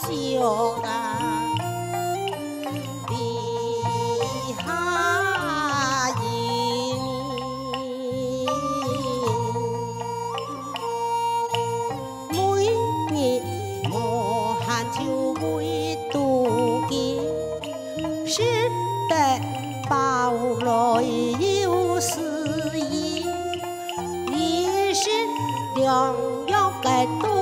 笑啦，比下一每日无限就会妒忌，是得包来有诗意，于是良药该都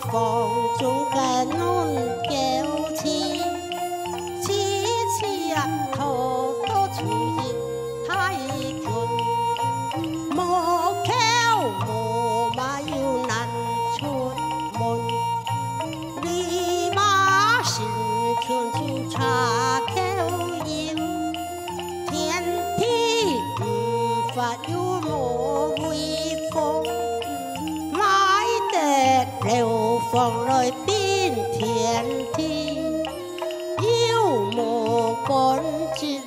房中嘅暖叫 望来变 lời tin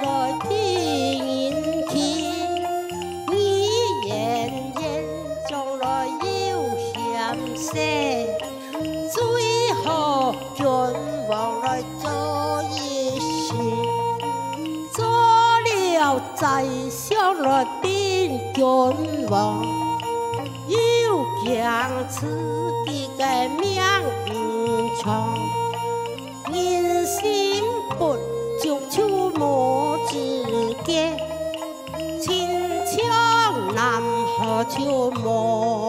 来天梯，你眼 chi, yêu 最后 quáng 世，做了再想来 tin 又惊自己的命，硬闯人生本就秋无资格，亲像男孩秋无。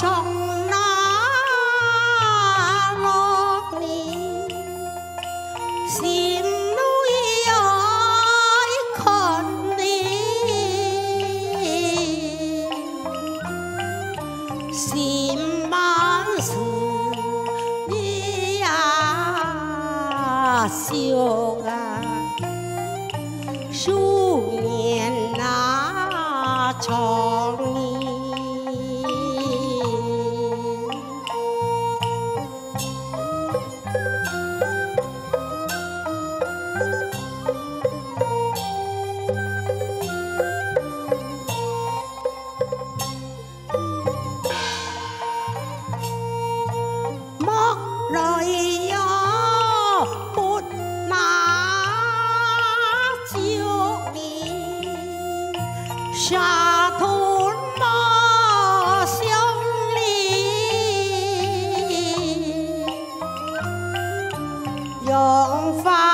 sông nó ngọt đi xin núi ơi đi. Xin bán sự đi à siêu gà. Su nhiên na cho xa thốn mò xéo ly dọn pha